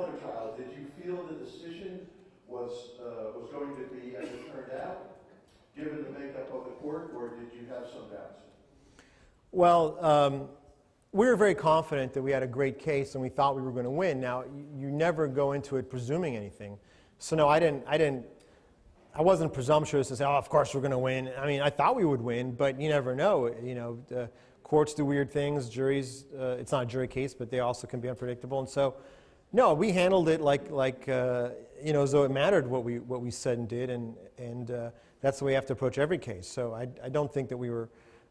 Heller trial, did you feel the decision was, uh, was going to be as it turned out, given the makeup of the court, or did you have some doubts? Well, um, we were very confident that we had a great case and we thought we were going to win. Now, you, you never go into it presuming anything. So no, I didn't, I didn't, I wasn't presumptuous to say, oh, of course we're going to win. I mean, I thought we would win, but you never know. You know, uh, courts do weird things. Juries, uh, it's not a jury case, but they also can be unpredictable. And so, no, we handled it like, like uh, you know, as though it mattered what we, what we said and did, and, and uh, that's the way you have to approach every case. So I, I don't think that we were,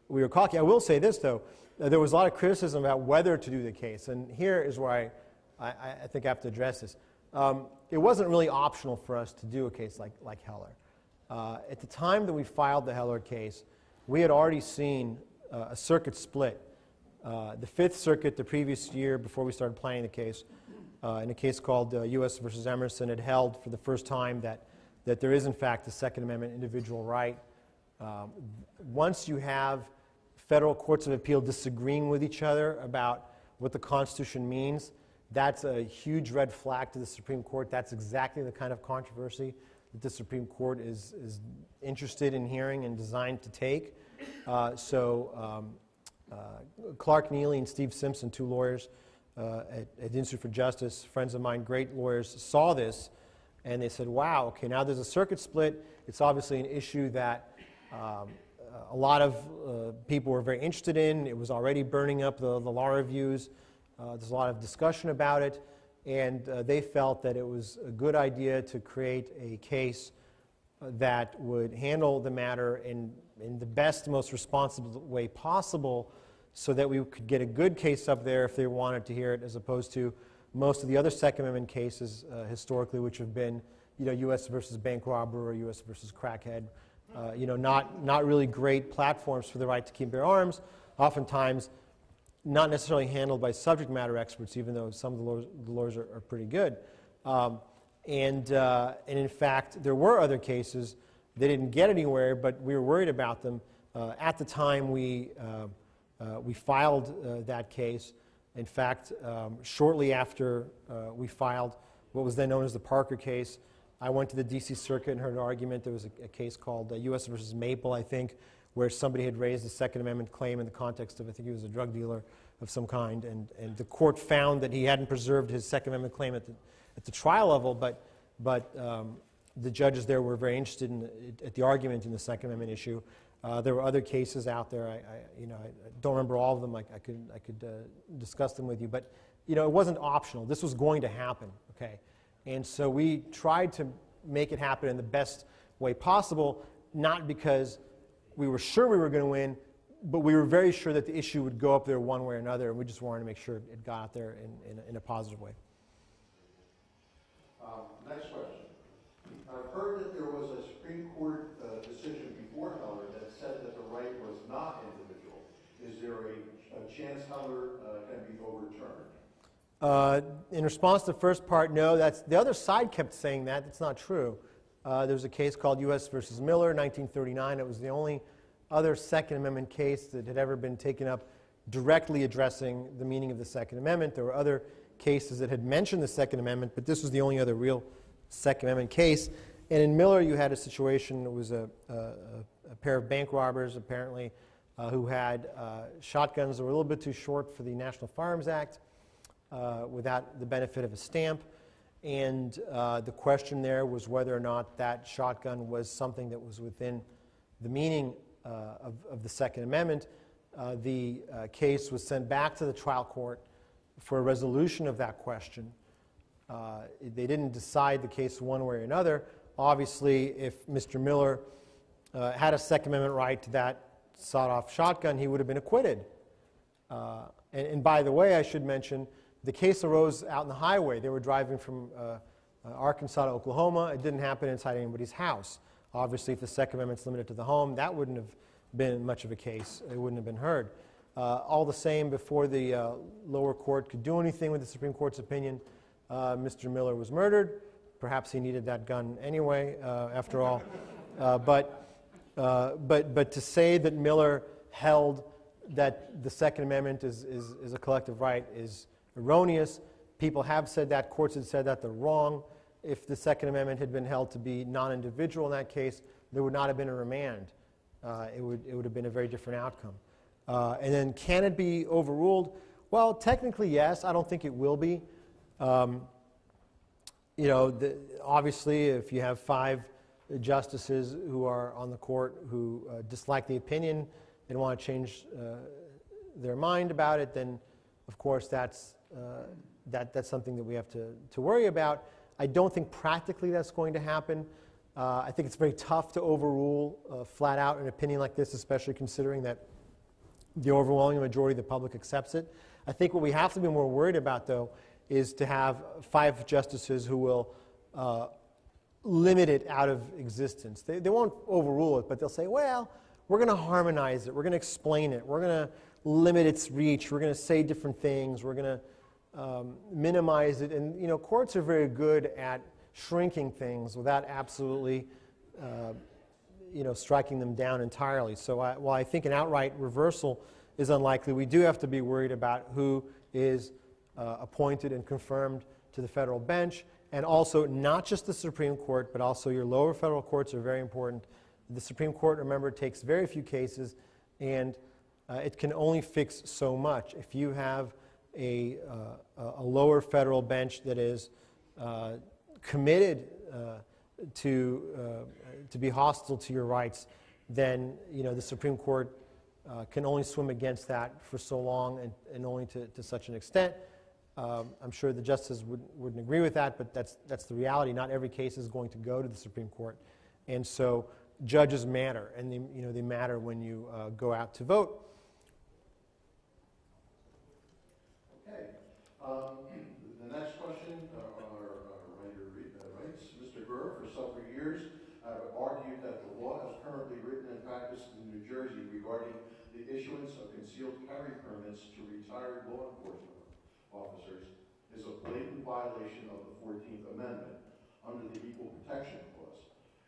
we were cocky. I will say this, though. Uh, there was a lot of criticism about whether to do the case, and here is where I, I, I think I have to address this. Um, it wasn't really optional for us to do a case like, like Heller. Uh, at the time that we filed the Heller case, we had already seen uh, a circuit split. Uh, the Fifth Circuit, the previous year before we started planning the case, uh, in a case called U.S. versus Emerson, had held for the first time that, that there is, in fact, a Second Amendment individual right. Um, once you have federal courts of appeal disagreeing with each other about what the Constitution means, that's a huge red flag to the Supreme Court. That's exactly the kind of controversy that the Supreme Court is, is interested in hearing and designed to take. Uh, so um, uh, Clark Neily and Steve Simpson, two lawyers uh, at, at the Institute for Justice, friends of mine, great lawyers, saw this and they said, wow, okay, now there's a circuit split. It's obviously an issue that um, a lot of uh, people were very interested in. It was already burning up the, the law reviews. Uh, there's a lot of discussion about it. And uh, they felt that it was a good idea to create a case that would handle the matter in in the best, most responsible way possible so that we could get a good case up there if they wanted to hear it, as opposed to most of the other Second Amendment cases uh, historically, which have been, you know, U.S. versus bank robber or U.S. versus crackhead. Uh, you know, not, not really great platforms for the right to keep and bear arms. Oftentimes, not necessarily handled by subject matter experts, even though some of the lawyers, the lawyers are, are, pretty good. Um, and, uh, and in fact, there were other cases they didn't get anywhere, but we were worried about them. Uh, at the time we, uh, we filed uh, that case, in fact, um, shortly after uh, we filed what was then known as the Parker case, I went to the D.C. Circuit and heard an argument. There was a, a case called U.S. versus Maple, I think, where somebody had raised a Second Amendment claim in the context of, I think he was a drug dealer of some kind, and, and the court found that he hadn't preserved his Second Amendment claim at the, at the trial level, but, but um, the judges there were very interested in, at the argument in the Second Amendment issue. Uh, there were other cases out there. I, I you know, I, don't remember all of them. I, I could, I could uh, discuss them with you. But, you know, it wasn't optional. This was going to happen, okay? And so we tried to make it happen in the best way possible, not because we were sure we were going to win, but we were very sure that the issue would go up there one way or another, and we just wanted to make sure it got out there in, in, in a positive way. Um, next question. I've heard that there was a Supreme Court uh, decision before Heller that said that the right was not individual. Is there a, a chance Heller uh, can be overturned? Uh, in response to the first part, no. That's the other side kept saying that. That's not true. Uh, there was a case called U.S. versus Miller, 1939. It was the only other Second Amendment case that had ever been taken up directly addressing the meaning of the Second Amendment. There were other cases that had mentioned the Second Amendment, but this was the only other real Second Amendment case. And in Miller, you had a situation, it was a, a, a pair of bank robbers, apparently, who had uh, shotguns that were a little bit too short for the National Firearms Act uh, without the benefit of a stamp. And uh, the question there was whether or not that shotgun was something that was within the meaning uh, of, of, the Second Amendment. Uh, the case was sent back to the trial court for a resolution of that question. Uh, they didn't decide the case one way or another. Obviously, if Mr. Miller uh, had a Second Amendment right to that sawed off shotgun, he would have been acquitted. Uh, and, and, by the way, I should mention the case arose out in the highway. They were driving from uh, uh, Arkansas to Oklahoma. It didn't happen inside anybody's house. Obviously, if the Second Amendment's limited to the home, that wouldn't have been much of a case. It wouldn't have been heard. Uh, all the same, before the lower court could do anything with the Supreme Court's opinion, uh, Mr. Miller was murdered. Perhaps he needed that gun anyway, uh, after all. Uh, but, uh, but, but to say that Miller held that the Second Amendment is, is, is a collective right is erroneous. people have said that, courts have said that they're wrong. If the Second Amendment had been held to be non individual in that case, there would not have been a remand. Uh, it, would, it would have been a very different outcome. Uh, and then, can it be overruled? Well, technically, yes. I don't think it will be. Um, you know, the, obviously, if you have five justices who are on the court who uh, dislike the opinion and want to change uh, their mind about it, then of course that's, uh, that, that's something that we have to, to worry about. I don't think practically that's going to happen. Uh, I think it's very tough to overrule uh, flat out an opinion like this, especially considering that the overwhelming majority of the public accepts it. I think what we have to be more worried about, though, is to have five justices who will uh, limit it out of existence. They, they won't overrule it, but they'll say, well, we're going to harmonize it, we're going to explain it, we're going to limit its reach, we're going to say different things, we're going to um, minimize it. And, you know, courts are very good at shrinking things without absolutely, uh, you know, striking them down entirely. So I, while I think an outright reversal is unlikely, we do have to be worried about who is uh, appointed and confirmed to the federal bench. And also, not just the Supreme Court, but also your lower federal courts are very important. The Supreme Court, remember, takes very few cases, and uh, it can only fix so much. If you have a, uh, a lower federal bench that is uh, committed uh, to, uh, to be hostile to your rights, then you know, the Supreme Court uh, can only swim against that for so long and, and only to, to such an extent. Um, I'm sure the justices would, wouldn't agree with that, but that's, that's the reality. Not every case is going to go to the Supreme Court. And so judges matter, and they, you know, they matter when you uh, go out to vote. Okay. Um, the next question, uh, our, writer writes, Mr. Gura, for several years, I've argued that the law as currently written and practiced in New Jersey regarding the issuance of concealed carry permits to retired law enforcement officers is a blatant violation of the 14th Amendment under the Equal Protection Clause.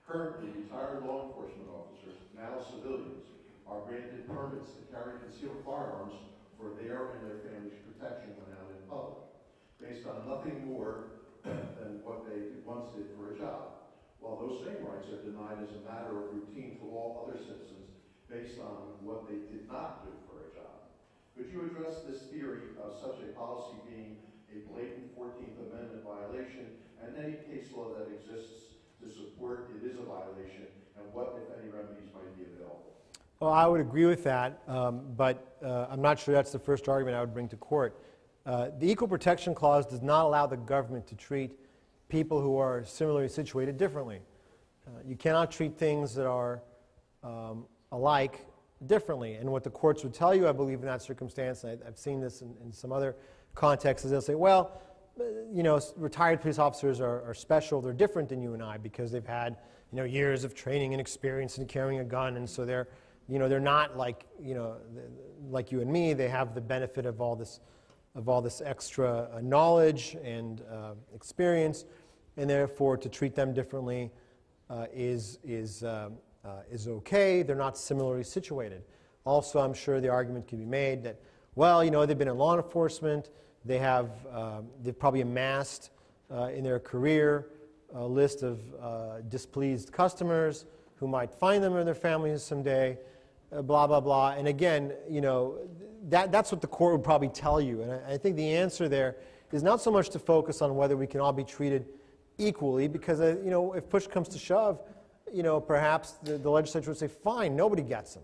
Currently, retired law enforcement officers, now civilians, are granted permits to carry concealed firearms for their and their families' protection when out in public, based on nothing more than what they once did for a job, while those same rights are denied as a matter of routine to all other citizens based on what they did not do. Could you address this theory of such a policy being a blatant 14th Amendment violation and any case law that exists to support it is a violation and what, if any, remedies might be available? Well, I would agree with that, um, but uh, I'm not sure that's the first argument I would bring to court. Uh, the Equal Protection Clause does not allow the government to treat people who are similarly situated differently. Uh, you cannot treat things that are um, alike differently. And what the courts would tell you, I believe, in that circumstance, and I, have seen this in, in, some other contexts, is they'll say, well, uh, you know, retired police officers are, are, special. They're different than you and I because they've had, you know, years of training and experience in carrying a gun, and so they're, you know, they're not like, you know, like you and me. They have the benefit of all this, of all this extra uh, knowledge and uh, experience, and therefore to treat them differently uh, is is um, uh, is okay. They're not similarly situated. Also, I'm sure the argument can be made that, well, you know, they've been in law enforcement, they have, uh, they've probably amassed uh, in their career a list of uh, displeased customers who might find them or their families someday, uh, blah, blah, blah. And again, you know, that, that's what the court would probably tell you. And I, I think the answer there is not so much to focus on whether we can all be treated equally, because, uh, you know, if push comes to shove, you know, perhaps the, the legislature would say, fine, nobody gets them.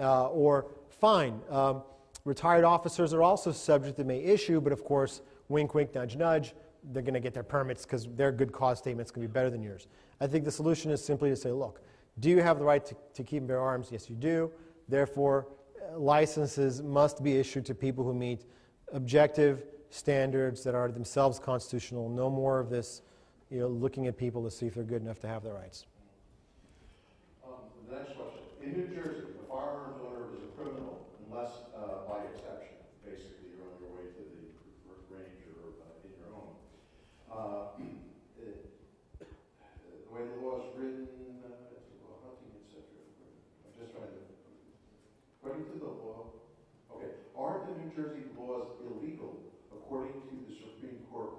Uh, or, fine, um, retired officers are also subject to may issue, but of course, wink, wink, nudge, nudge, they're going to get their permits because their good cause statement's to be better than yours. I think the solution is simply to say, look, do you have the right to, to keep and bear arms? Yes, you do. Therefore, uh, licenses must be issued to people who meet objective standards that are themselves constitutional. No more of this, you know, looking at people to see if they're good enough to have their rights. Next question. In New Jersey, the firearms owner is a criminal unless uh, by exception. Basically, you're on your way to the range or uh, in your home. Uh, the way the law is written, uh, well, hunting, etc. I'm just trying to. According to the law, okay, are the New Jersey laws illegal according to the Supreme Court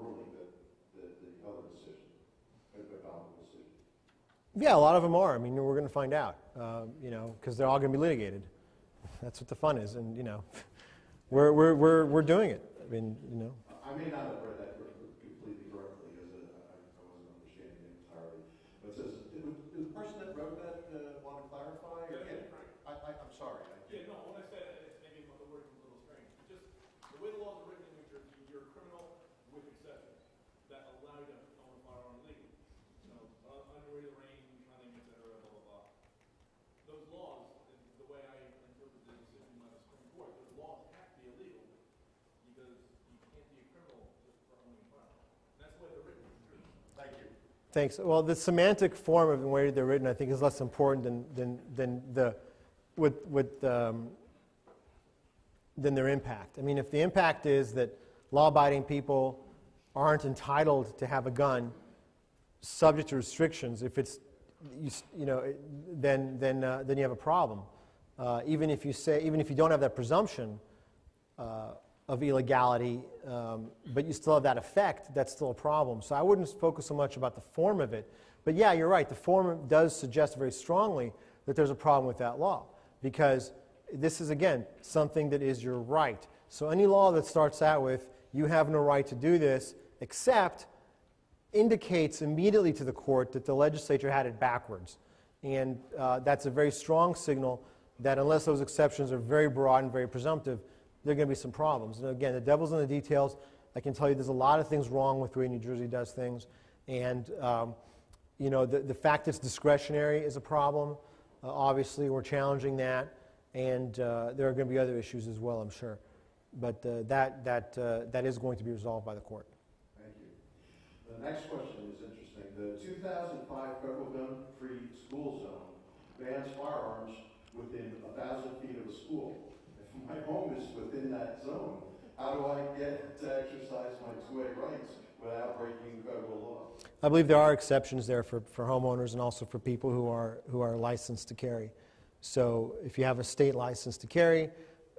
Yeah, a lot of them are. I mean, we're going to find out, uh, you know, because they're all going to be litigated. That's what the fun is, and you know, we're, we're, we're, we're doing it. I mean, you know. I may not have read that cor- completely correctly, as a- I I wasn't understanding it entirely. But it says, did the did the person that wrote that uh, want to clarify? or- Yeah, Frank. I, I, I'm sorry. I- Yeah, no, when I said it, it's maybe the word's a little strange. It's Just, the way the laws are written in New Jersey, you're a criminal with exceptions that allow you to own a firearm legally. You know, uh, under the range, hunting, et cetera, blah, blah, blah. Those laws, and the way I interpret the decision by the Supreme Court, those laws have to be illegal because you can't be a criminal just for owning a firearm. That's the way they're written in New Jersey. Thank you. Thanks. Well, the semantic form of the way they're written, I think, is less important than, than, than the, with, with, um, than their impact. I mean, if the impact is that law-abiding people aren't entitled to have a gun, subject to restrictions, if it's, you, you know, then, then, uh, then you have a problem. Uh, even if you say, even if you don't have that presumption, uh, of illegality, um, but you still have that effect, that's still a problem. So I wouldn't focus so much about the form of it. But yeah, you're right, the form does suggest very strongly that there's a problem with that law. Because this is, again, something that is your right. So any law that starts out with, you have no right to do this, except indicates immediately to the court that the legislature had it backwards. And uh, that's a very strong signal that unless those exceptions are very broad and very presumptive, there are going to be some problems. And again, the devil's in the details. I can tell you there's a lot of things wrong with the way New Jersey does things. And, um, you know, the, the fact it's discretionary is a problem. Uh, obviously, we're challenging that. And uh, there are going to be other issues as well, I'm sure. But uh, that, that, uh, that is going to be resolved by the court. Thank you. The next question is interesting. The 2005 federal gun-free school zone bans firearms within a thousand feet of a school. My home is within that zone, how do I get to exercise my two A rights without breaking federal law? I believe there are exceptions there for, for homeowners and also for people who are, who are licensed to carry. So if you have a state license to carry,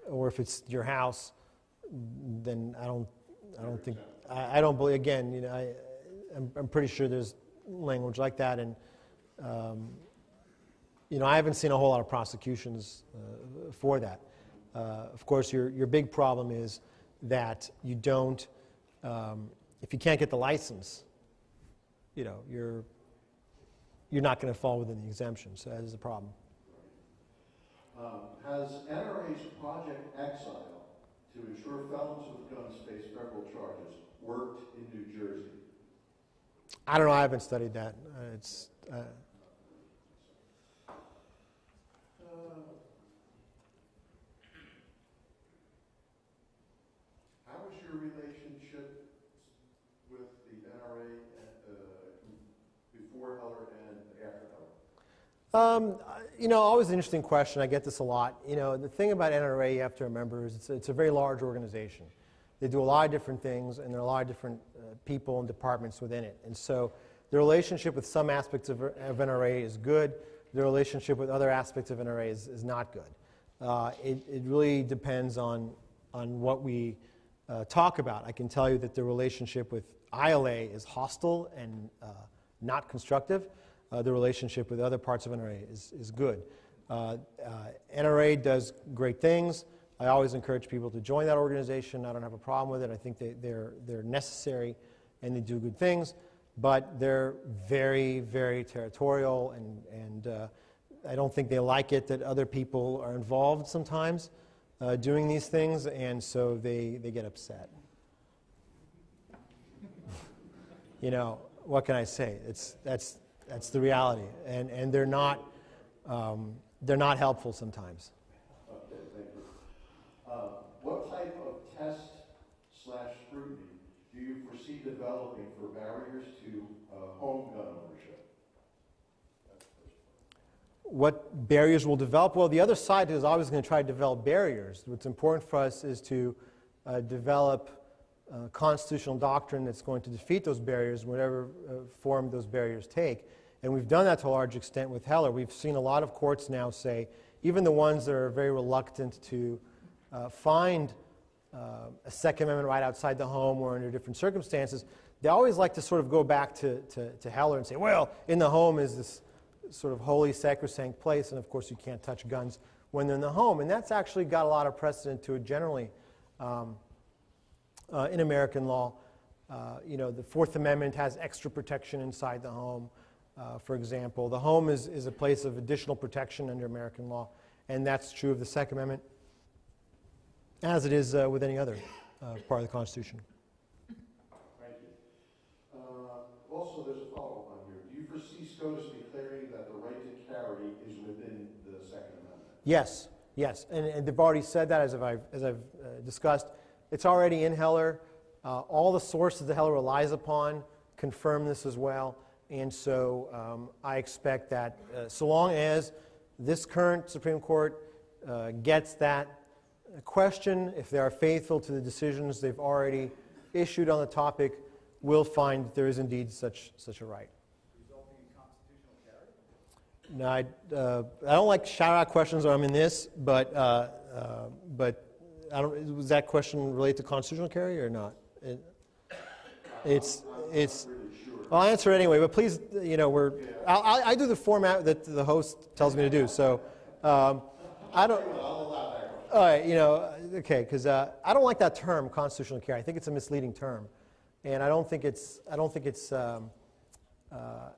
or if it's your house, then I don't, I don't think, I, I don't believe, again, you know, I, I'm, I'm pretty sure there's language like that, and, um, you know, I haven't seen a whole lot of prosecutions uh, for that. Uh, of course, your, your big problem is that you don't, um, if you can't get the license, you know, you're, you're not going to fall within the exemption, so that is a problem. Um, Has NRA's Project Exile to ensure felons with guns face federal charges worked in New Jersey? I don't know, I haven't studied that. Uh, It's, uh, your relationship with the NRA uh, before Heller and after Heller? Um, you know, always an interesting question. I get this a lot. You know, the thing about NRA you have to remember is it's, it's a very large organization. They do a lot of different things, and there are a lot of different uh, people and departments within it. And so the relationship with some aspects of, of NRA is good. The relationship with other aspects of NRA is, is not good. Uh, it, it really depends on, on what we uh, talk about. I can tell you that the relationship with ILA is hostile and uh, not constructive. Uh, the relationship with other parts of NRA is, is good. Uh, uh, NRA does great things. I always encourage people to join that organization. I don't have a problem with it. I think they, they're, they're necessary and they do good things, but they're very, very territorial, and, and uh, I don't think they like it that other people are involved sometimes uh, doing these things, and so they, they get upset. you know, what can I say? It's, that's, that's the reality. And, and they're, not, um, they're not helpful sometimes. Okay, thank you. Uh, What type of test slash scrutiny do you foresee developing for barriers to uh, home ownership? That's the first one. What barriers will develop? Well, the other side is always going to try to develop barriers. What's important for us is to uh, develop constitutional doctrine that's going to defeat those barriers, whatever uh, form those barriers take. And we've done that to a large extent with Heller. We've seen a lot of courts now say, even the ones that are very reluctant to uh, find uh, a Second Amendment right outside the home or under different circumstances, they always like to sort of go back to, to, to Heller and say, well, in the home is this sort of holy sacrosanct place, and of course you can't touch guns when they're in the home. And that's actually got a lot of precedent to it generally um, uh, in American law. Uh, you know, the Fourth Amendment has extra protection inside the home, uh, for example. The home is, is a place of additional protection under American law, and that's true of the Second Amendment, as it is uh, with any other uh, part of the Constitution. Thank you. Uh, Also, there's a follow-up on here. Do you foresee SCOTUS declaring that the right to carry is within the Second Amendment? Yes, yes, and, and they've already said that, as I've, as I've uh, discussed. It's already in Heller. Uh, all the sources that Heller relies upon confirm this as well, and so um, I expect that uh, so long as this current Supreme Court uh, gets that question, if they are faithful to the decisions they've already issued on the topic, we'll find that there is indeed such, such a right. No, I, uh, I don't like shout out questions when I'm in this, but, uh, uh, but I don't, was that question related to constitutional carry or not? It, it's, it's, I'll answer it anyway, but please, you know, we're, I, I, I do the format that the host tells me to do, so um, I don't, all right, you know, okay, because uh, I don't like that term, constitutional carry. I think it's a misleading term, and I don't think it's, I don't think it's, um, uh,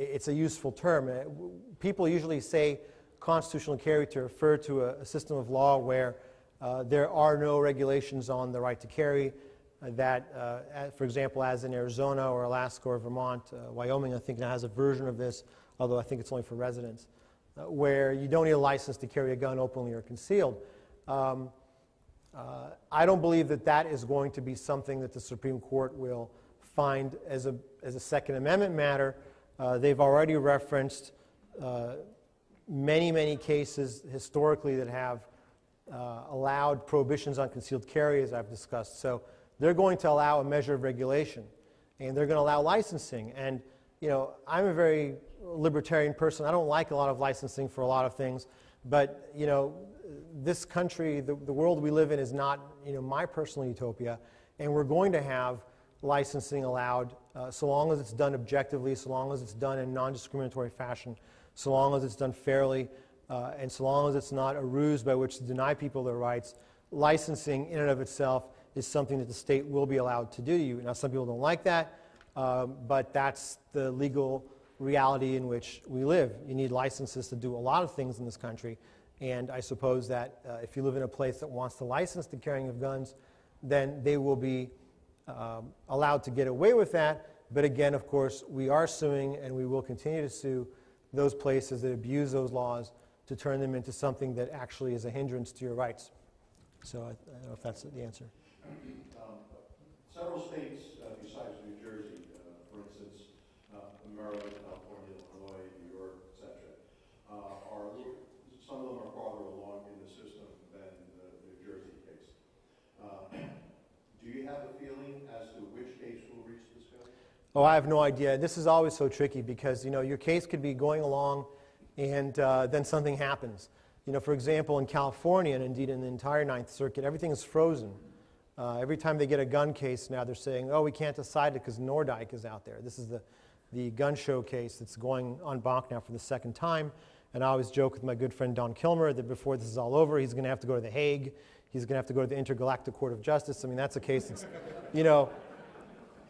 it's a useful term. Uh, People usually say constitutional carry to refer to a, a system of law where uh, there are no regulations on the right to carry. uh, that, uh, for example, as in Arizona or Alaska or Vermont, uh, Wyoming, I think now has a version of this, although I think it's only for residents, uh, where you don't need a license to carry a gun openly or concealed. Um, I don't believe that that is going to be something that the Supreme Court will find as a, as a Second Amendment matter. Uh, they've already referenced uh, many, many cases historically that have uh, allowed prohibitions on concealed carry, as I've discussed. So they're going to allow a measure of regulation, and they're going to allow licensing. And you know, I'm a very libertarian person. I don't like a lot of licensing for a lot of things, but you know, this country, the, the world we live in, is not you know my personal utopia, and we're going to have licensing allowed uh, so long as it's done objectively, so long as it's done in non-discriminatory fashion, so long as it's done fairly, uh, and so long as it's not a ruse by which to deny people their rights. Licensing, in and of itself, is something that the state will be allowed to do to you. Now, some people don't like that, um, but that's the legal reality in which we live. You need licenses to do a lot of things in this country, and I suppose that uh, if you live in a place that wants to license the carrying of guns, then they will be um, allowed to get away with that. But again, of course, we are suing and we will continue to sue those places that abuse those laws to turn them into something that actually is a hindrance to your rights. So I, I don't know if that's the answer. Um, Several states uh, besides New Jersey, uh, for instance, uh, Maryland, California, Illinois, New York, et cetera, uh, are, a little- some of them are farther along in the system than the New Jersey case. Uh, Do you have a feeling as to which case will reach SCOTUS? Oh, I have no idea. This is always so tricky because you know your case could be going along, and uh, then something happens. You know, for example, in California and indeed in the entire Ninth Circuit, everything is frozen. Uh, every time they get a gun case now, they're saying, "Oh, we can't decide it because Nordyke is out there." This is the the gun show case that's going en banc now for the second time. And I always joke with my good friend Don Kilmer that before this is all over, he's going to have to go to the Hague. He's going to have to go to the Intergalactic Court of Justice. I mean, that's a case that's, you know,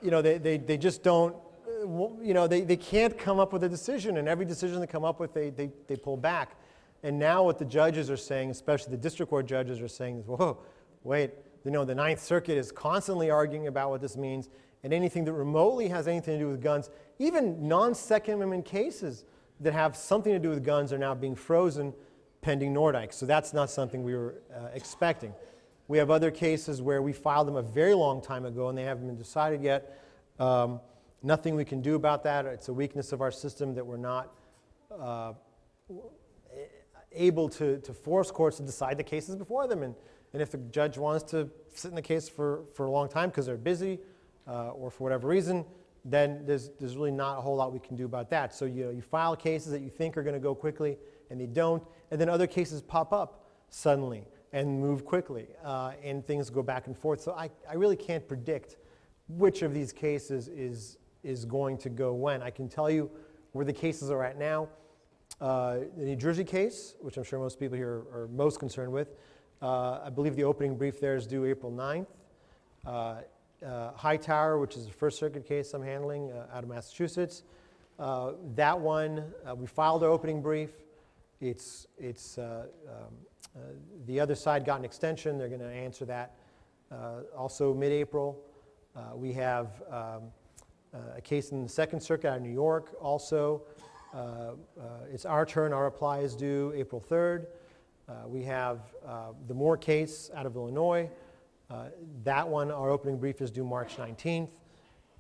you know, they, they, they just don't, uh, you know, they, they can't come up with a decision, and every decision they come up with, they, they, they pull back. And now what the judges are saying, especially the district court judges are saying is, whoa, wait, you know, the Ninth Circuit is constantly arguing about what this means, and anything that remotely has anything to do with guns, even non-Second Amendment cases that have something to do with guns are now being frozen pending Nordyke. So that's not something we were uh, expecting. We have other cases where we filed them a very long time ago and they haven't been decided yet. Um, nothing we can do about that. It's a weakness of our system that we're not uh, able to, to force courts to decide the cases before them. And, and if the judge wants to sit in the case for, for a long time because they're busy uh, or for whatever reason, then there's, there's really not a whole lot we can do about that. So you, know, you file cases that you think are going to go quickly and they don't, and then other cases pop up suddenly and move quickly, uh, and things go back and forth. So I, I really can't predict which of these cases is, is going to go when. I can tell you where the cases are at now. Uh, the New Jersey case, which I'm sure most people here are most concerned with, uh, I believe the opening brief there is due April 9th. Uh, uh, Hightower, which is the First Circuit case I'm handling uh, out of Massachusetts. Uh, that one, uh, we filed our opening brief. It's, it's, um, the other side got an extension. They're going to answer that uh, also mid April. Uh, we have um, uh, a case in the Second Circuit out of New York also. Uh, uh, it's our turn. Our reply is due April 3rd. Uh, we have uh, the Moore case out of Illinois. Uh, that one, our opening brief is due March 19th,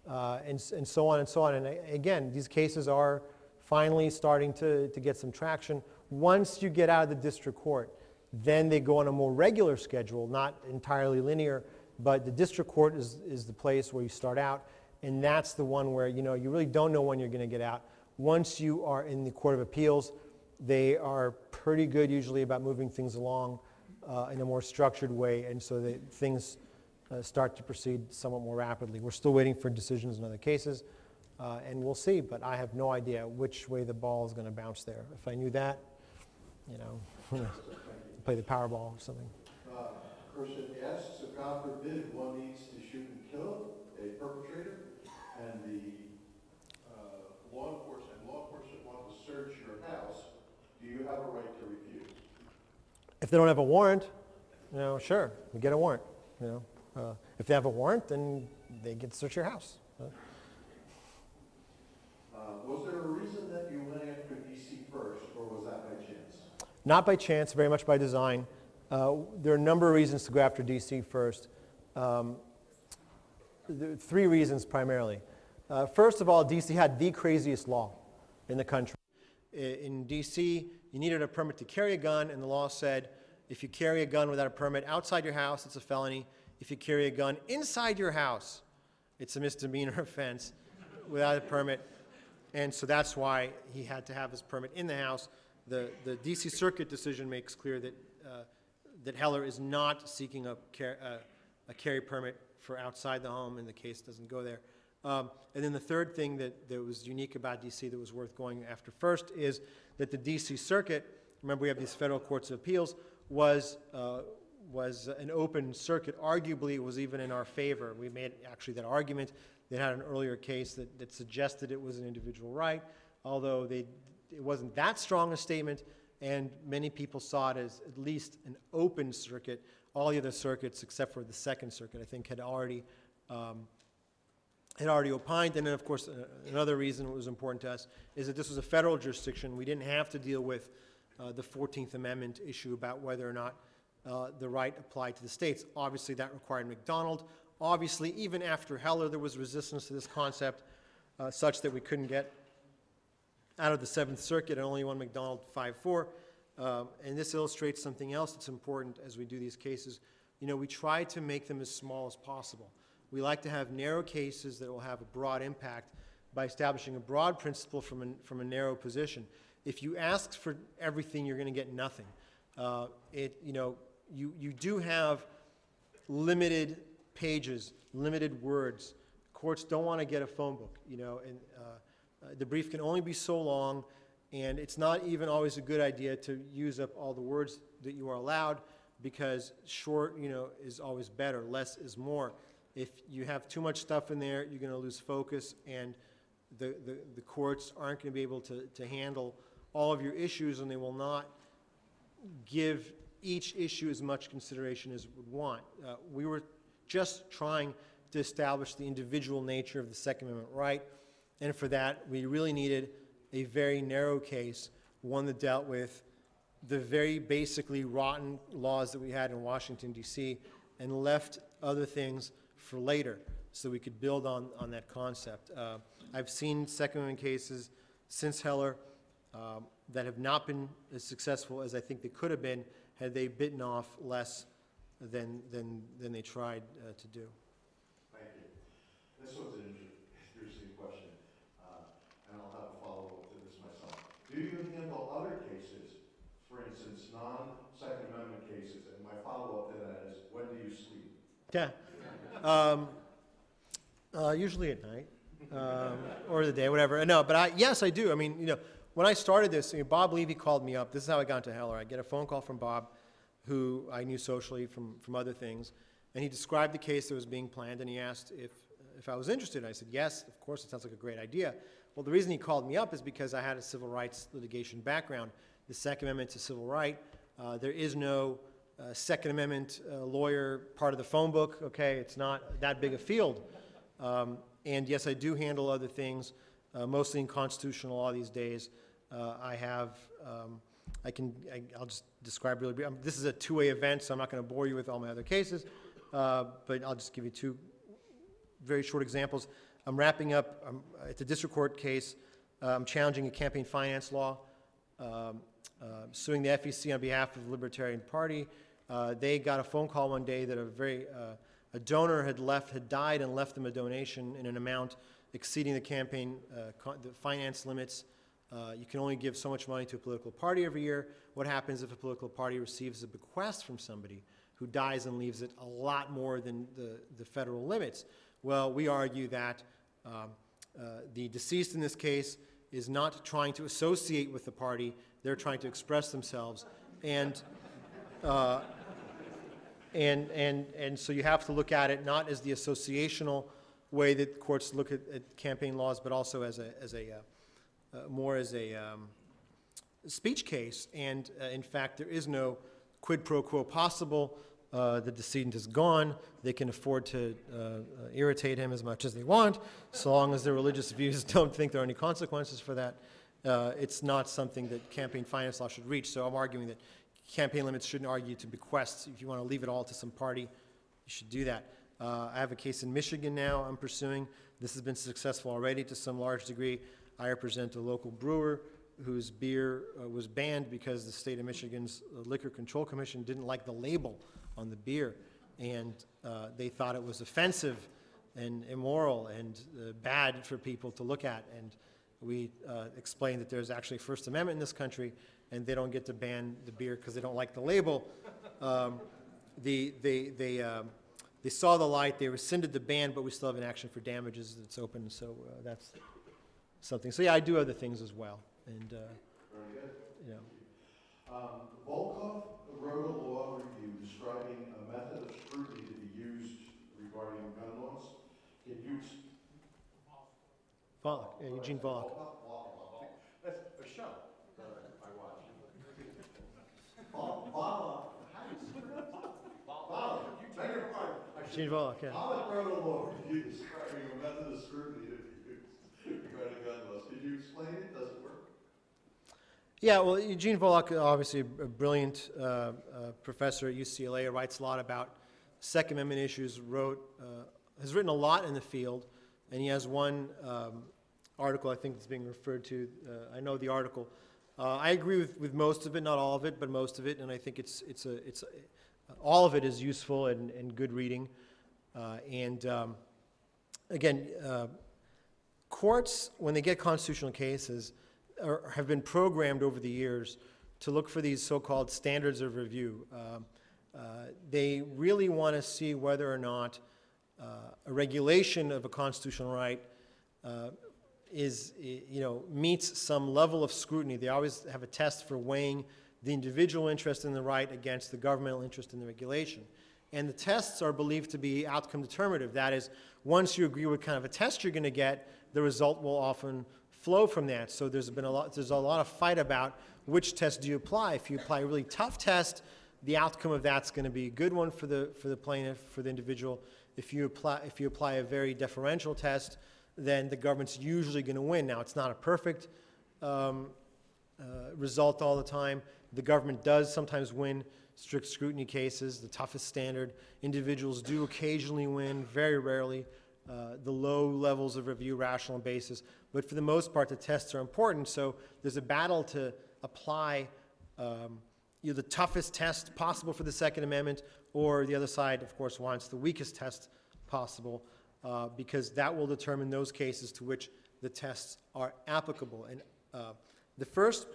uh, and, and so on and so on. And again, these cases are finally starting to, to get some traction. Once you get out of the district court, then they go on a more regular schedule, not entirely linear, but the district court is, is the place where you start out, and that's the one where you know you really don't know when you're going to get out. Once you are in the Court of Appeals, they are pretty good usually about moving things along uh, in a more structured way, and so that things uh, start to proceed somewhat more rapidly. We're still waiting for decisions in other cases, uh, and we'll see, but I have no idea which way the ball is going to bounce there. If I knew that, you know, play the Powerball or something. Uh, Person asks, if God forbid one needs to shoot and kill a perpetrator, and the uh, law enforcement, law enforcement want to search your house, do you have a right to refuse? If they don't have a warrant, you know, sure, we get a warrant. You know, uh, if they have a warrant, then they get to search your house. Uh, Was there a reason that you went after DC first, or was that by chance? Not by chance, very much by design. Uh, there are a number of reasons to go after DC first. Um, three reasons primarily. Uh, first of all, DC had the craziest law in the country. In DC, you needed a permit to carry a gun, and the law said if you carry a gun without a permit outside your house, it's a felony. If you carry a gun inside your house, it's a misdemeanor offense without a permit. And so that's why he had to have his permit in the house. The, the DC Circuit decision makes clear that, uh, that Heller is not seeking a, car- uh, a carry permit for outside the home, and the case doesn't go there. Um, and then the third thing that, that was unique about DC that was worth going after first is that the DC Circuit, remember we have these federal courts of appeals, was, uh, was an open circuit. Arguably, it was even in our favor. We made actually that argument. They had an earlier case that, that suggested it was an individual right, although they, it wasn't that strong a statement, and many people saw it as at least an open circuit. All the other circuits, except for the Second Circuit, I think had already, um, had already opined. And then, of course, uh, another reason it was important to us is that this was a federal jurisdiction. We didn't have to deal with uh, the 14th Amendment issue about whether or not uh, the right applied to the states. Obviously, that required McDonald. Obviously, even after Heller, there was resistance to this concept uh, such that we couldn't get out of the Seventh Circuit and only won McDonald 5-4. Um, and this illustrates something else that's important as we do these cases. You know, we try to make them as small as possible. We like to have narrow cases that will have a broad impact by establishing a broad principle from a, from a narrow position. If you ask for everything, you're going to get nothing. Uh, it, you know, you, you do have limited pages, limited words. Courts don't want to get a phone book, you know, and uh, uh, the brief can only be so long, and it's not even always a good idea to use up all the words that you are allowed because short, you know, is always better. Less is more. If you have too much stuff in there, you're going to lose focus, and the, the, the courts aren't going to be able to, to handle all of your issues, and they will not give each issue as much consideration as would want. Uh, we were just trying to establish the individual nature of the Second Amendment right, and for that, we really needed a very narrow case, one that dealt with the very basically rotten laws that we had in Washington, D.C., and left other things for later so we could build on, on that concept. Uh, I've seen Second Amendment cases since Heller um, that have not been as successful as I think they could have been had they bitten off less than, than, than they tried uh, to do. Thank you. This an inter- interesting question, uh, and I'll have a follow-up to this myself. Do you handle other cases, for instance, non-Second Amendment cases? And my follow-up to that is, when do you sleep? Yeah. Um, uh, usually at night um, or the day, whatever. No, but I, yes, I do. I mean, you know, when I started this, you know, Bob Levy called me up. This is how I got into Heller. I get a phone call from Bob, who I knew socially from, from other things, and he described the case that was being planned, and he asked if, if I was interested. I said, yes, of course, it sounds like a great idea. Well, the reason he called me up is because I had a civil rights litigation background. The Second Amendment's a civil right. Uh, there is no uh, Second Amendment uh, lawyer part of the phone book, okay? It's not that big a field. Um, and yes, I do handle other things, uh, mostly in constitutional law these days. Uh, I have, um, I can, I, I'll just describe really, brief- um, this is a two-way event, so I'm not going to bore you with all my other cases, uh, but I'll just give you two very short examples. I'm wrapping up, um, it's a district court case, uh, I'm challenging a campaign finance law, um, uh, suing the FEC on behalf of the Libertarian Party. Uh, They got a phone call one day that a very, uh, a donor had left, had died and left them a donation in an amount exceeding the campaign, uh, the finance limits. Uh, You can only give so much money to a political party every year. What happens if a political party receives a bequest from somebody who dies and leaves it a lot more than the, the federal limits? Well, we argue that um, uh, the deceased in this case is not trying to associate with the party, they're trying to express themselves. And, uh, and, and, and so you have to look at it not as the associational way that courts look at, at campaign laws, but also as a, as a, uh, uh, more as a um, speech case. And uh, in fact, there is no quid pro quo possible. Uh, the decedent is gone. They can afford to uh, uh, irritate him as much as they want, so long as their religious views don't think there are any consequences for that. Uh, it's not something that campaign finance law should reach. So I'm arguing that campaign limits shouldn't argue to bequests. If you want to leave it all to some party, you should do that. Uh, I have a case in Michigan now I'm pursuing. This has been successful already to some large degree. I represent a local brewer whose beer was banned because the state of Michigan's Liquor Control Commission didn't like the label on the beer. And uh, they thought it was offensive and immoral and uh, bad for people to look at. And we uh, explained that there's actually a First Amendment in this country, and they don't get to ban the beer because they don't like the label. Um, the, they, they, um, they saw the light, they rescinded the ban, but we still have an action for damages that's open, so uh, that's something. So yeah, I do other things as well, and, uh, Very good. you know. Um, Volkov wrote a law review describing a method of scrutiny to be used regarding gun laws. Can you? Volk, Eugene Volk. That's a show that I watch. Vol- Vol- how do you that? Volkov. Your. Eugene Volk, yeah. Pollock wrote a law describing a method of scrutiny to be used regarding gun laws. Could you explain it? Does it work? Yeah, well, Eugene Volokh, obviously a brilliant uh, uh, professor at UCLA, writes a lot about Second Amendment issues, wrote, uh, has written a lot in the field, and he has one um, article I think that's being referred to. Uh, I know the article. Uh, I agree with, with most of it, not all of it, but most of it, and I think it's, it's a, it's, a, all of it is useful and, and good reading. Uh, and um, again, courts, when they get constitutional cases, are, have been programmed over the years to look for these so-called standards of review. Um, uh, they really want to see whether or not uh, a regulation of a constitutional right uh, is, you know, meets some level of scrutiny. They always have a test for weighing the individual interest in the right against the governmental interest in the regulation. And the tests are believed to be outcome determinative. That is, once you agree with kind of a test you're going to get, the result will often flow from that. So there's been a lot, there's a lot of fight about which test do you apply. If you apply a really tough test, the outcome of that's going to be a good one for the, for the plaintiff, for the individual. If you apply, if you apply a very deferential test, then the government's usually going to win. Now, it's not a perfect um, uh, result all the time. The government does sometimes win strict scrutiny cases, the toughest standard. Individuals do occasionally win, very rarely. Uh, the low levels of review, rational basis. But for the most part, the tests are important. So there's a battle to apply um, you know, the toughest test possible for the Second Amendment, or the other side, of course, wants the weakest test possible, uh, because that will determine those cases to which the tests are applicable. And uh, the first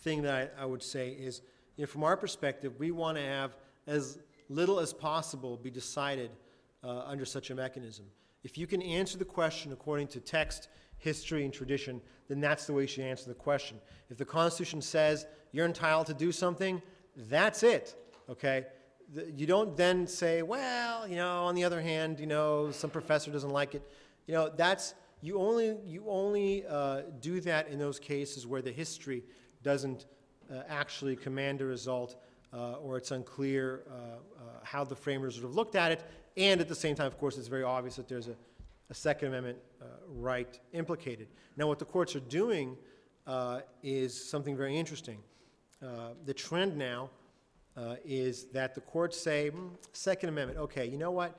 thing that I, I would say is, you know, from our perspective, we want to have as little as possible be decided uh, under such a mechanism. If you can answer the question according to text, history, and tradition, then that's the way you should answer the question. If the Constitution says you're entitled to do something, that's it, okay? The- You don't then say, well, you know, on the other hand, you know, some professor doesn't like it. You know, that's, you only, you only uh, do that in those cases where the history doesn't uh, actually command a result uh, or it's unclear uh, uh, how the framers would have looked at it. And at the same time, of course, it's very obvious that there's a, a Second Amendment uh, right implicated. Now, what the courts are doing uh, is something very interesting. Uh, the trend now uh, is that the courts say, "Hmm, Second Amendment, okay, you know what?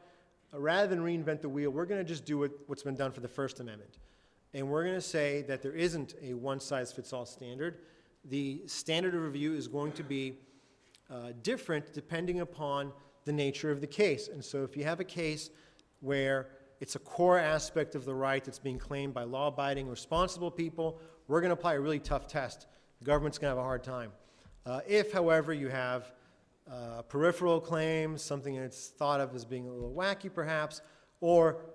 Uh, rather than reinvent the wheel, we're going to just do what, what's been done for the First Amendment. And we're going to say that there isn't a one size fits all standard. The standard of review is going to be uh, different depending upon the nature of the case. And so if you have a case where it's a core aspect of the right that's being claimed by law abiding, responsible people, we're going to apply a really tough test. The government's going to have a hard time. Uh, if, however, you have uh, peripheral claims, something that's thought of as being a little wacky perhaps, or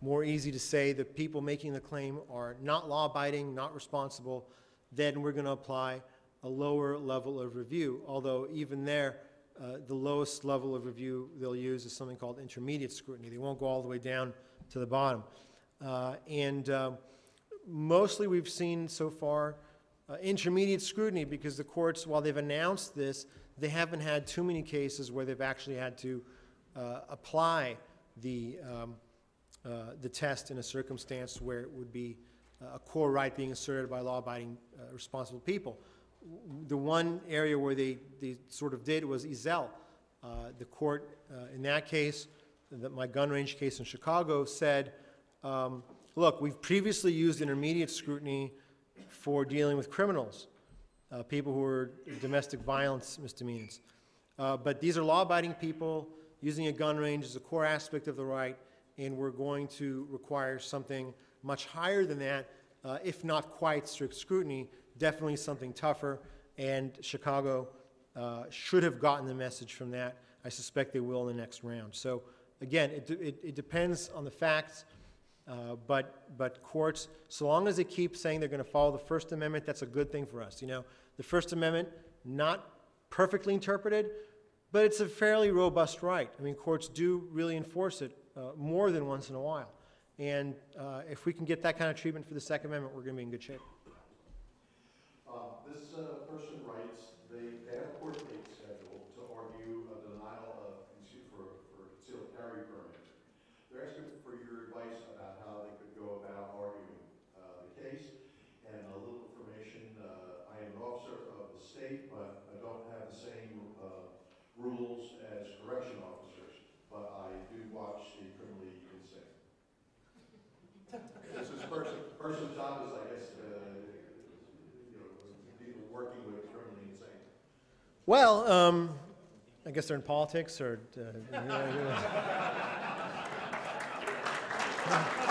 more easy to say the people making the claim are not law abiding, not responsible, then we're going to apply a lower level of review. Although, even there, uh, the lowest level of review they'll use is something called intermediate scrutiny. They won't go all the way down to the bottom. Uh, and uh, mostly we've seen so far uh, intermediate scrutiny because the courts, while they've announced this, they haven't had too many cases where they've actually had to uh, apply the, um, the test in a circumstance where it would be a core right being asserted by law-abiding, responsible people. The one area where they, they sort of did was Ezell. Uh, The court, uh, in that case, that my gun range case in Chicago, said, um, look, we've previously used intermediate scrutiny for dealing with criminals, uh, people who are domestic violence misdemeanors. Uh, But these are law-abiding people, using a gun range is a core aspect of the right, and we're going to require something much higher than that, uh, if not quite strict scrutiny, definitely something tougher, and Chicago uh, should have gotten the message from that. I suspect they will in the next round. So again, it, it, it depends on the facts, uh, but, but courts, so long as they keep saying they're going to follow the First Amendment, that's a good thing for us. You know, the First Amendment, not perfectly interpreted, but it's a fairly robust right. I mean, courts do really enforce it uh, more than once in a while. And uh, if we can get that kind of treatment for the Second Amendment, we're going to be in good shape. This uh, person writes, they they have a court date scheduled to argue a denial of, conceal- for for concealed carry permit. They're asking for your advice about how they could go about arguing uh, the case. And a little information, uh, I am an officer of the state, but I don't have the same uh, rules as correction officers, but I do watch the criminally insane. This is person, person's job is, I guess, uh, you know, people working with criminally insane. Well, um, I guess they're in politics or. Uh.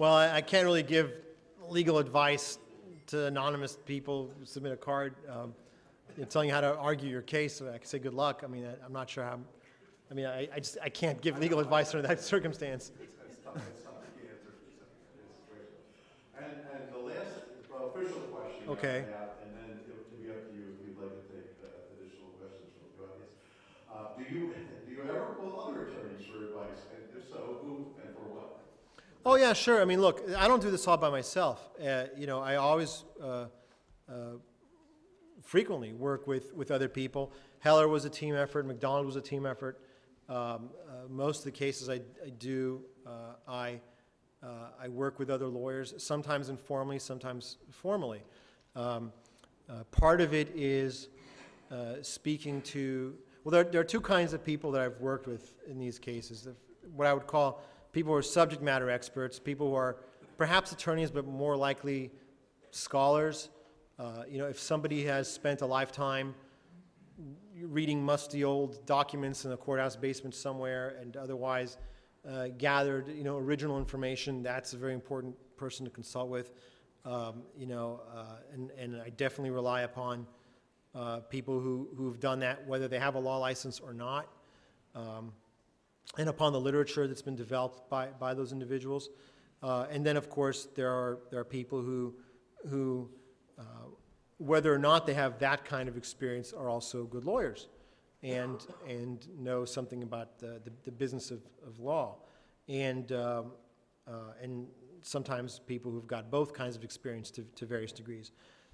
Well, I, I can't really give legal advice to anonymous people who submit a card um, you know, telling you how to argue your case. So I can say good luck. I mean, I, I'm not sure how. I mean, I, I just I can't give legal advice under that circumstance. It's tough, it's tough to answer this situation. And, and the last uh, official question I Okay. and then it'll be up to you if you'd like to take uh, additional questions from the audience. Uh, Do you, do you ever call other attorneys for advice? And if so, who and for what? Oh, yeah, sure. I mean, look, I don't do this all by myself. Uh, you know, I always uh, uh, frequently work with, with other people. Heller was a team effort, McDonald was a team effort. Um, uh, most of the cases I, I do, uh, I, uh, I work with other lawyers, sometimes informally, sometimes formally. Um, uh, part of it is uh, speaking to, well, there, there are two kinds of people that I've worked with in these cases. What I would call people who are subject matter experts, people who are perhaps attorneys, but more likely scholars. Uh, you know, if somebody has spent a lifetime reading musty old documents in a courthouse basement somewhere and otherwise uh, gathered, you know, original information, that's a very important person to consult with. Um, you know, uh, and, and I definitely rely upon uh, people who, who've done that, whether they have a law license or not, um, and upon the literature that's been developed by, by those individuals. Uh, and then, of course, there are, there are people who, who uh, whether or not they have that kind of experience, are also good lawyers and, and know something about the, the, the business of, of law. And, um, uh, and sometimes people who've got both kinds of experience to, to various degrees.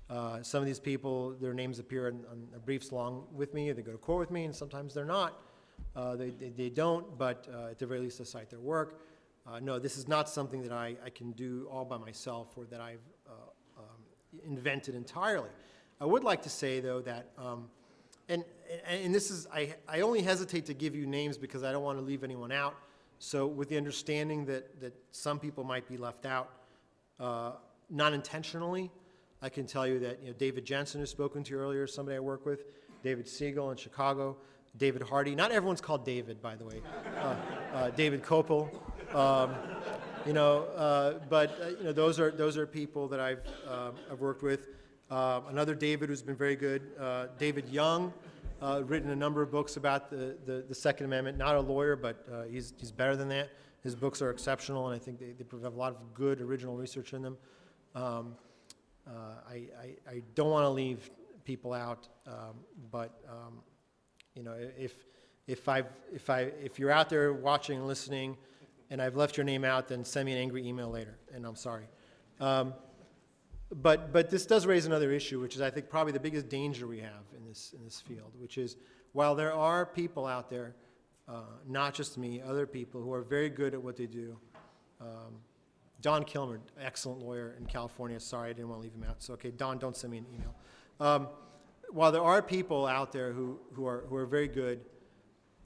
Uh, some of these people, their names appear on, on briefs along with me, they go to court with me, and sometimes they're not. Uh, they, they, they don't, but uh, at the very least, they cite their work. Uh, no, this is not something that I, I can do all by myself or that I've uh, um, invented entirely. I would like to say, though, that, um, and, and this is, I, I only hesitate to give you names because I don't want to leave anyone out. So, with the understanding that, that some people might be left out, uh, not intentionally, I can tell you that you know, David Jensen, who's spoken to you earlier, somebody I work with, David Sigale in Chicago, David Hardy. Not everyone's called David, by the way. Uh, uh, David Kopel. Um, you know, uh, but uh, you know, those are those are people that I've um I've worked with. Uh, another David who's been very good, uh, David Young, uh, written a number of books about the, the, the Second Amendment. Not a lawyer, but uh, he's he's better than that. His books are exceptional, and I think they, they have a lot of good original research in them. Um, uh, I, I, I don't want to leave people out, um, but um, you know, if if I if I if you're out there watching and listening, and I've left your name out, then send me an angry email later, and I'm sorry. But but this does raise another issue, which is I think probably the biggest danger we have in this in this field, which is while there are people out there, uh, not just me, other people who are very good at what they do. Um, Don Kilmer, excellent lawyer in California. Sorry, I didn't want to leave him out. So okay, Don, don't send me an email. Um, while there are people out there who, who, are, who are very good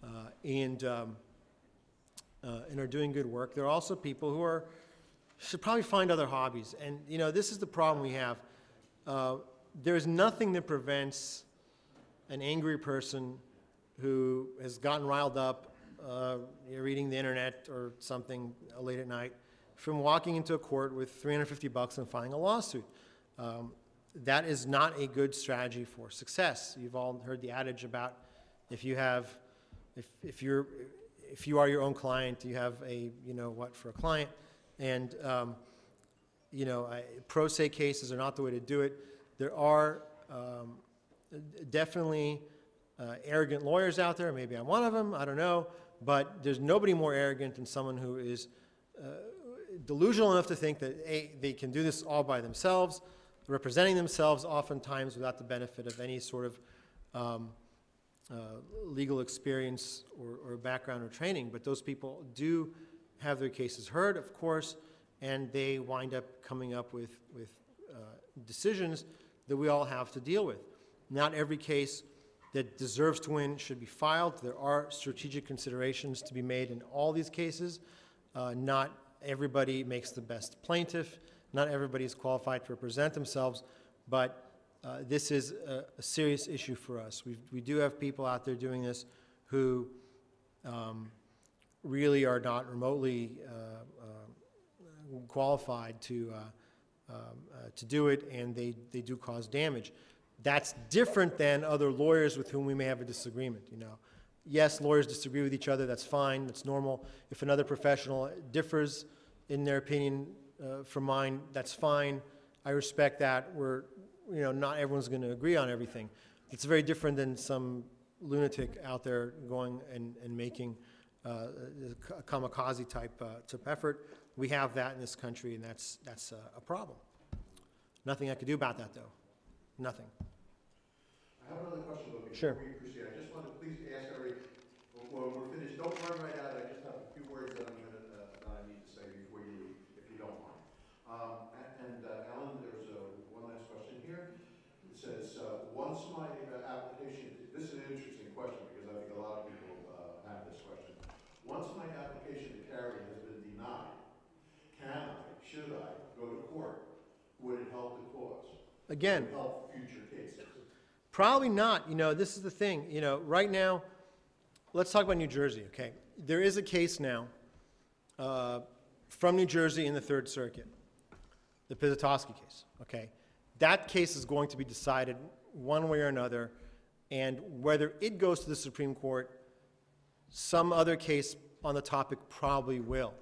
uh, and, um, uh, and are doing good work, there are also people who are, should probably find other hobbies. And, you know, this is the problem we have. Uh, there's nothing that prevents an angry person who has gotten riled up uh, reading the internet or something late at night from walking into a court with 350 bucks and filing a lawsuit. Um, that is not a good strategy for success. You've all heard the adage about if you have, if, if you're, if you are your own client, you have a, you know what for a client. And, um, you know, I, pro se cases are not the way to do it. There are um, definitely uh, arrogant lawyers out there. Maybe I'm one of them. I don't know. But there's nobody more arrogant than someone who is uh, delusional enough to think that a, they can do this all by themselves representing themselves oftentimes without the benefit of any sort of um, uh, legal experience or, or, background or training. But those people do have their cases heard, of course, and they wind up coming up with, with uh, decisions that we all have to deal with. Not every case that deserves to win should be filed. There are strategic considerations to be made in all these cases. Uh, not everybody makes the best plaintiff. Not everybody is qualified to represent themselves, but uh, this is a, a, serious issue for us. we we do have people out there doing this who um, really are not remotely uh, uh, qualified to, uh, to do it, and they, they do cause damage. That's different than other lawyers with whom we may have a disagreement, you know. Yes, lawyers disagree with each other, that's fine, that's normal. If another professional differs in their opinion uh, from mine, that's fine. I respect that. We're, you know, not everyone's going to agree on everything. It's very different than some lunatic out there going and, and making uh, a kamikaze type, uh, type effort. We have that in this country, and that's, that's a, a problem. Nothing I could do about that, though. Nothing. I have another question, though, before Sure. we proceed. I just want to please ask everybody, when we're finished, don't run right out. I just have a few words that I'm going to, uh, that I need to say before you leave, if you don't mind. Um, a- and, uh, Alan, there's, uh, one last question here. It says, uh, once my uh, application, this is an interesting question because I think a lot of people, uh, have this question. Once my application to carry has been denied, can I, should I, go to court? Would it help the cause? Again, Help future cases? Probably not. You know, this is the thing. You know, right now, let's talk about New Jersey, okay? There is a case now uh, from New Jersey in the Third Circuit, the Piszczatoski case, okay? That case is going to be decided one way or another, and whether it goes to the Supreme Court, some other case on the topic probably will.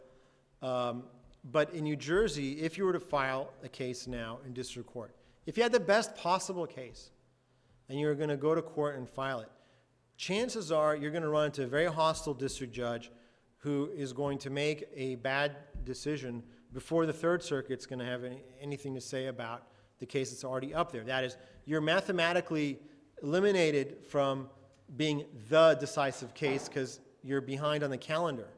Um, But in New Jersey, if you were to file a case now in district court, if you had the best possible case, and you're going to go to court and file it, chances are you're going to run into a very hostile district judge who is going to make a bad decision before the Third Circuit's going to have any, anything to say about the case that's already up there. That is, you're mathematically eliminated from being the decisive case because you're behind on the calendar.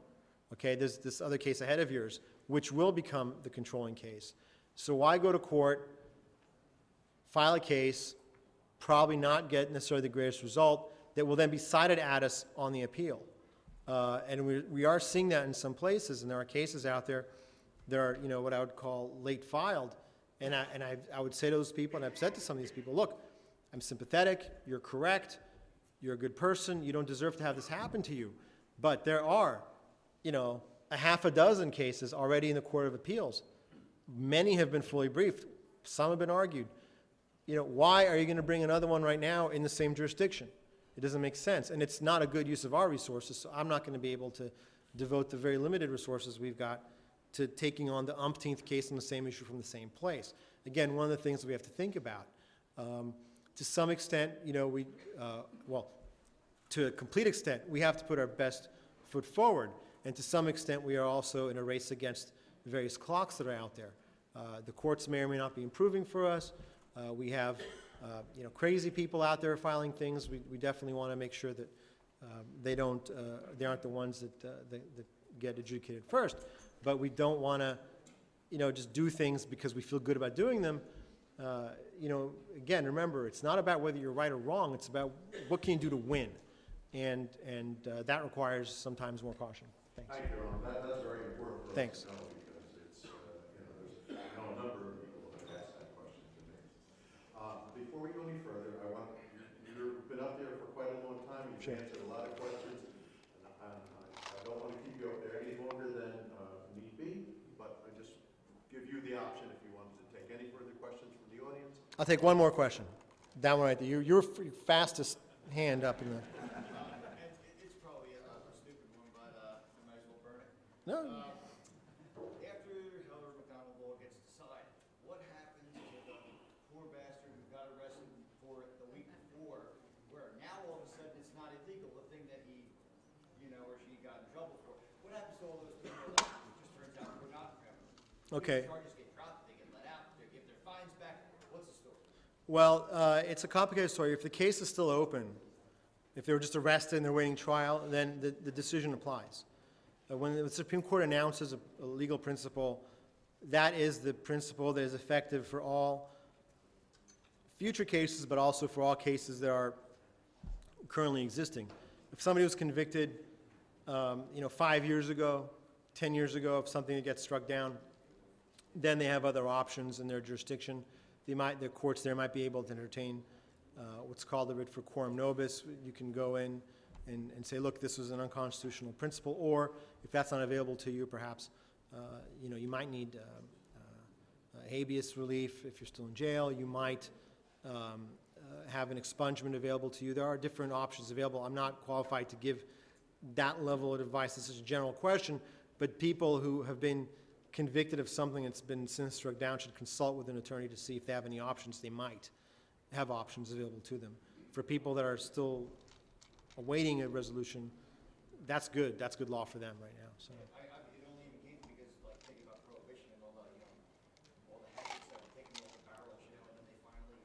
Okay, there's this other case ahead of yours, which will become the controlling case. So why go to court, file a case, probably not get necessarily the greatest result that will then be cited at us on the appeal. Uh, and we, we are seeing that in some places, and there are cases out there that are, you know, what I would call late filed. And I, and I, I would say to those people, and I've said to some of these people, look, I'm sympathetic, you're correct, you're a good person, you don't deserve to have this happen to you. But there are, you know, a half a dozen cases already in the Court of Appeals. Many have been fully briefed, some have been argued you know, why are you going to bring another one right now in the same jurisdiction? It doesn't make sense, and it's not a good use of our resources, so I'm not going to be able to devote the very limited resources we've got to taking on the umpteenth case on the same issue from the same place. Again, one of the things we have to think about. Um, to some extent, you know, we, uh, well, to a complete extent, we have to put our best foot forward. And to some extent, we are also in a race against various clocks that are out there. Uh, the courts may or may not be improving for us. Uh, we have, uh, you know, crazy people out there filing things. We, we definitely want to make sure that um, they don't, uh, they aren't the ones that, uh, that, that get adjudicated first. But we don't want to, you know, just do things because we feel good about doing them. Uh, you know, again, remember, it's not about whether you're right or wrong. It's about what can you do to win, and and uh, that requires sometimes more caution. Thanks. Thank you, Your Honor. That, that's very important for us Thanks. to know because it's, uh, you know, there's, I know a number of people that have asked that question to me. Uh, Before we go any further, I want, you've been up there for quite a long time, you've Sure. answered a lot of questions. and I, I don't want to keep you up there any longer than uh, need be, but I just give you the option if you wanted to take any further questions from the audience. I'll take one more question. That one right there. You're, you're fastest hand up in the. It- It's probably a a stupid one, but uh, I might as well burn it. No. Uh, After Heller McDonald law gets decided, what happens to the poor bastard who got arrested for it the week before, where now all of a sudden it's not illegal, the thing that he, you know, or she got in trouble for? What happens to all those people that just turns out were not criminals? Okay. Charges get dropped, they get let out, they get their fines back, what's the story? Well, uh, it's a complicated story. If the case is still open, if they were just arrested and they're waiting trial, then the, the decision applies. Uh, when the Supreme Court announces a, a legal principle, that is the principle that is effective for all future cases, but also for all cases that are currently existing. If somebody was convicted, um, you know, five years ago, 10 years ago of something that gets struck down, then they have other options in their jurisdiction. They might, the courts there might be able to entertain uh, what's called the writ for coram nobis. You can go in and, and say, look, this was an unconstitutional principle, or if that's not available to you, perhaps, uh, you know, you might need uh, uh, habeas relief if you're still in jail. You might um, uh, have an expungement available to you. There are different options available. I'm not qualified to give that level of advice. This is a general question, but people who have been convicted of something that's been since struck down should consult with an attorney to see if they have any options. They might have options available to them. For people that are still awaiting a resolution, that's good. That's good law for them right now, so. I, I, it only came because, like, thinking about prohibition and all the, you know, all the habits that were taken off the you know, and then they finally,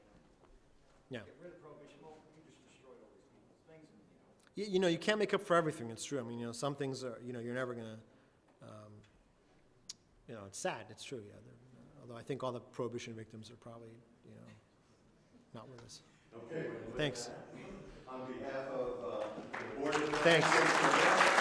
you know, Yeah. get rid of prohibition, well, you just destroyed all these people's things, and, you know. You, you know, you can't make up for everything, it's true. I mean, you know, some things are, you know, you're never gonna, um, you know, it's sad, it's true, yeah. They're- Although I think all the prohibition victims are probably, you know, not with us. Okay. with Thanks on behalf of uh, the board. of Thanks.